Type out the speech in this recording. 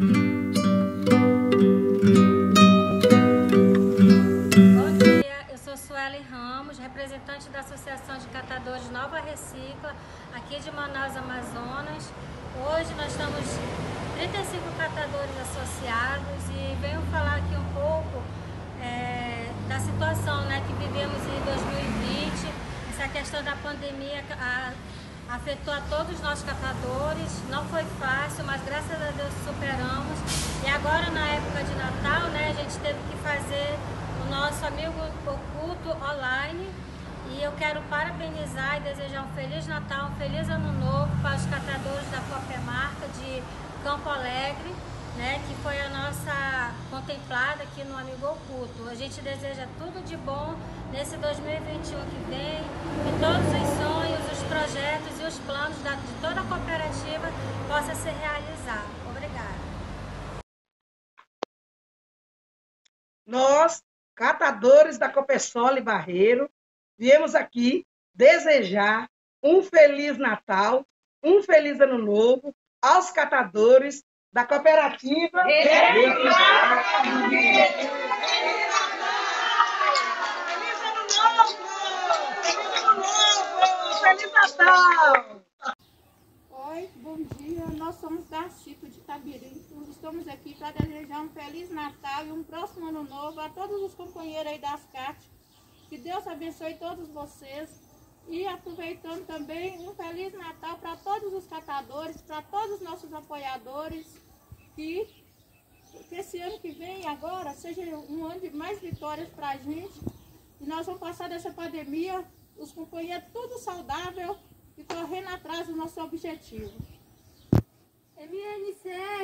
Bom dia, eu sou Sueli Ramos, representante da Associação de Catadores Nova Recicla, aqui de Manaus, Amazonas. Hoje nós estamos 35 catadores associados e venho falar aqui um pouco é, da situação né, que vivemos em 2020, essa questão da pandemia a, afetou a todos nós catadores, não foi fácil, mas graças a Deus superamos. Agora na época de Natal, né, a gente teve que fazer o nosso amigo oculto online. E eu quero parabenizar e desejar um Feliz Natal, um Feliz Ano Novo para os catadores da Copemarca de Campo Alegre, né, que foi a nossa contemplada aqui no Amigo Oculto. A gente deseja tudo de bom nesse 2021 que vem, que todos os sonhos, os projetos e os planos da, de toda a cooperativa possam se realizar. Nós, catadores da Copessole Barreiro, viemos aqui desejar um Feliz Natal, um Feliz Ano Novo aos catadores da cooperativa. Feliz Natal! Oi, bom dia. Nós somos da Chico de Tabirim. Estamos aqui para desejar um Feliz Natal e um próximo Ano Novo a todos os companheiros aí das CAT. Que Deus abençoe todos vocês. E aproveitando também um Feliz Natal para todos os catadores, para todos os nossos apoiadores. Que, que esse ano que vem, agora, seja um ano de mais vitórias para a gente. E nós vamos passar dessa pandemia, os companheiros tudo saudável e correndo atrás do nosso objetivo. MNCE